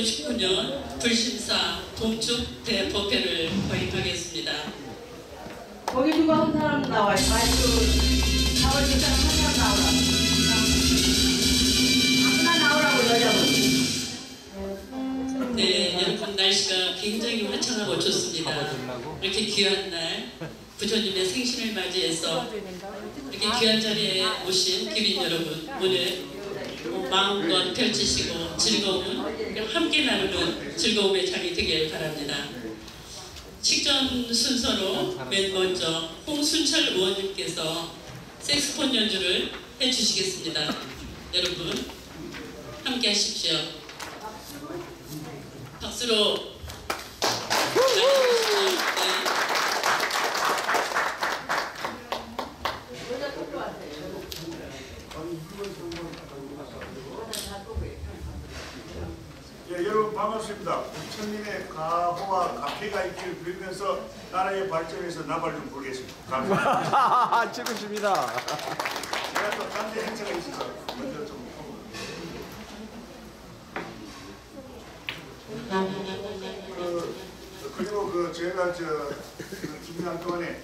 1959년 불심사 동축 대법회를 거행하겠습니다. 거기 누가 한 사람 나와요? 아이고, 가을 그 사람 한 사람 나오라. 아무나 나오라고 여자분. 네, 여러분 날씨가 굉장히 화창하고 좋습니다. 이렇게 귀한 날 부처님의 생신을 맞이해서 이렇게 귀한 자리에 오신 기린 여러분 오늘 마음껏 펼치시고 즐거움은 함께 나누는 즐거움의 장이 되길 바랍니다. 식전 순서로 맨 먼저 홍순철 의원님께서 색스폰 연주를 해주시겠습니다. 여러분 함께 하십시오. 박수로 맞이해주시죠. 네. 예, 여러분 반갑습니다. 부처님의 가호와 가피가 있기를 빌면서 나라의 발전에서 나발 좀 부르겠습니다. 감사합니다. 찍으십니다. 제가 또 단대 행사가 있어서 먼저 좀 그, 그리고 그 제가 저그 중요한 동안에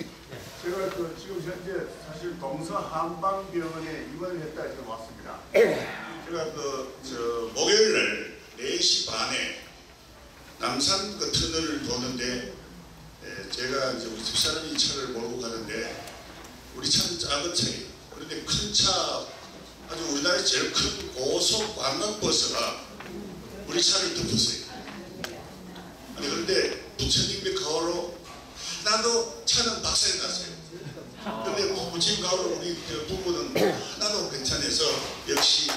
제가 그 지금 현재 사실 동서 한방병원에 입원을 했다 지금 왔습니다. 제가 그 저 목요일 날 4시 반에 남산 그 터널을 도는데 에, 제가 이제 우리 집사람이 차를 몰고 가는데 우리 차는 작은 차예요. 그런데 큰 차 아주 우리나라에 제일 큰 고속 관광버스가 우리 차를 덮었어요. 아니 그런데 부처님의 가호로 하나도 차는 박살이 났어요. 근데 부모님 가호로 우리 저 부부는 하나도 괜찮아서 역시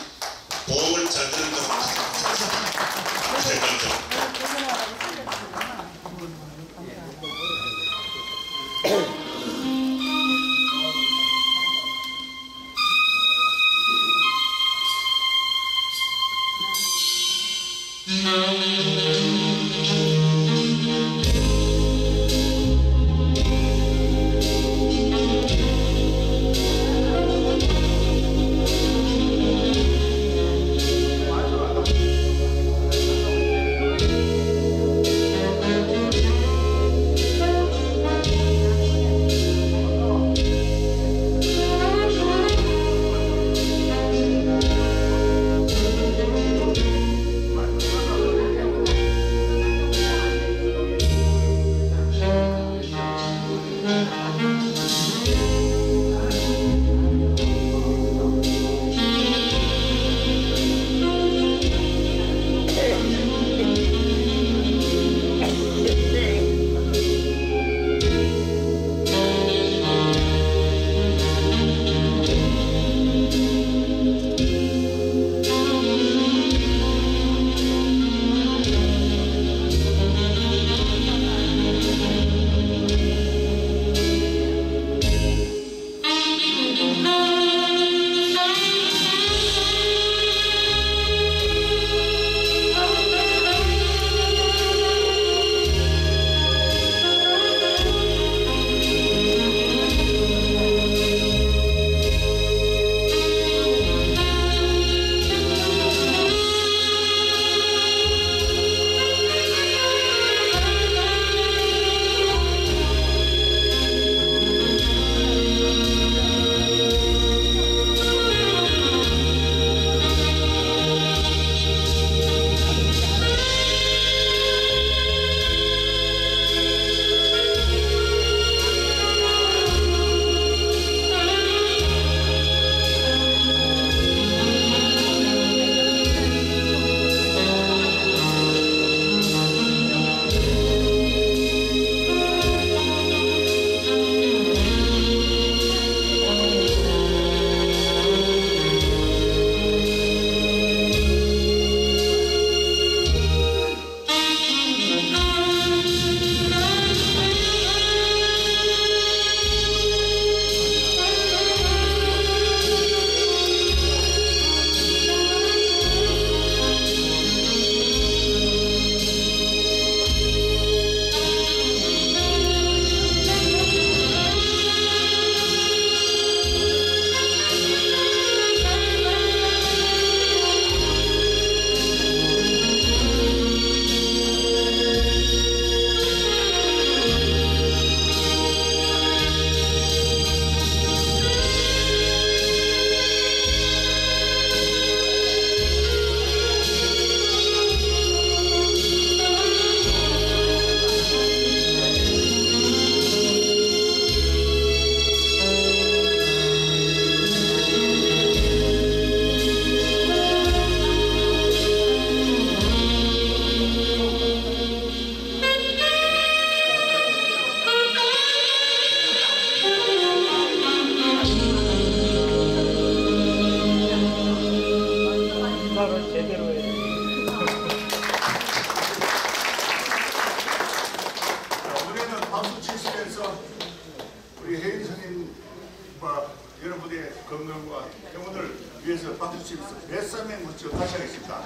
건강과 영혼을 위해서 받을 수 있어 뱃삼에 묻히고 다시 하겠습니다.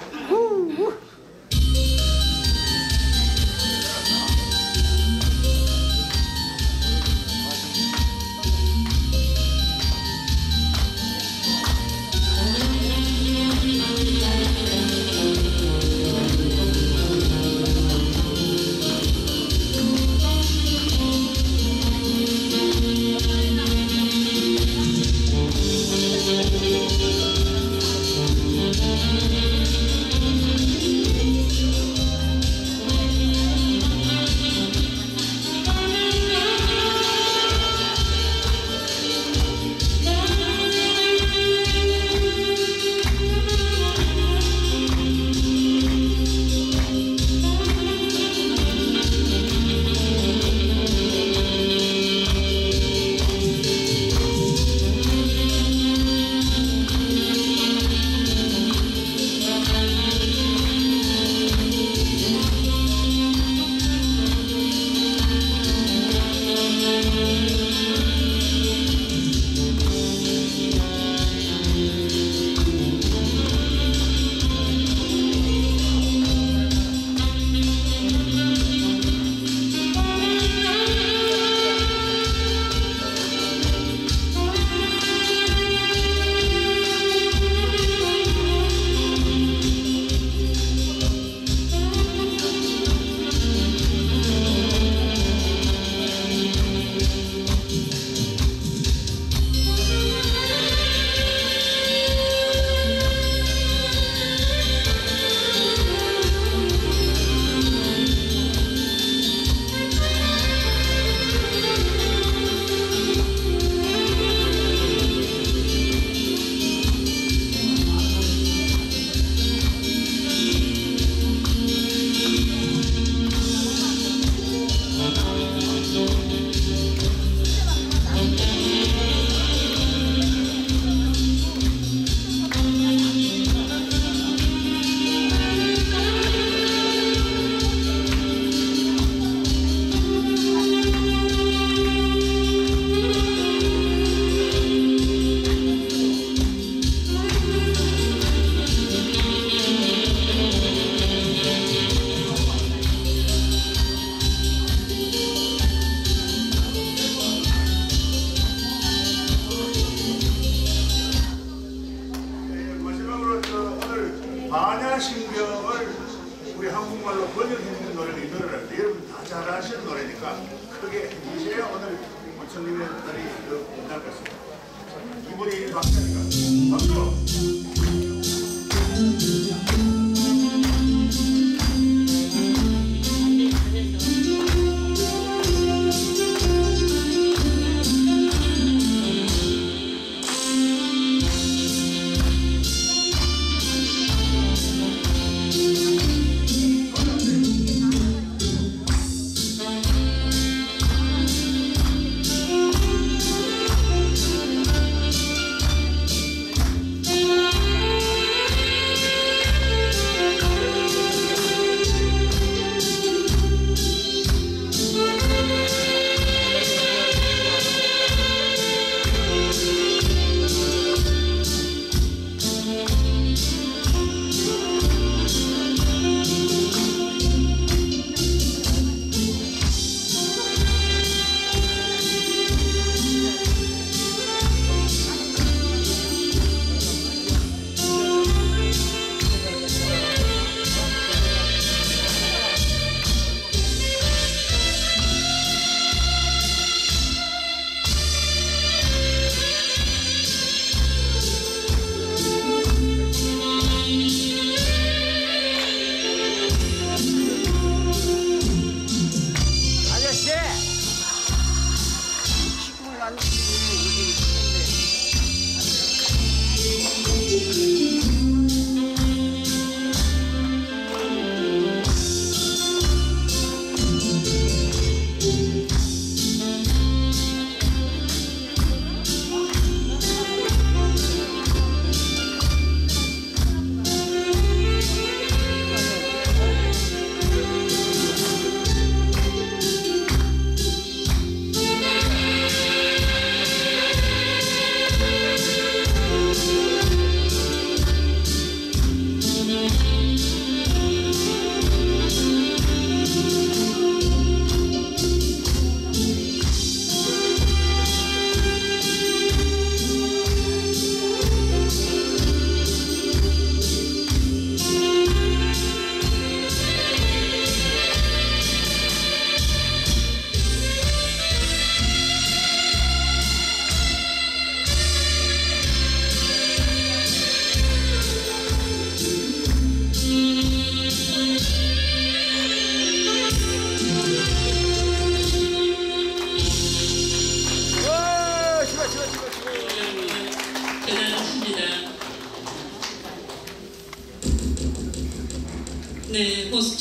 바뀌었습니다. 이분이 박사니까.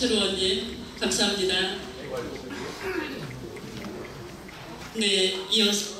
네, 홍수철 의원님 감사합니다. 네, 이어서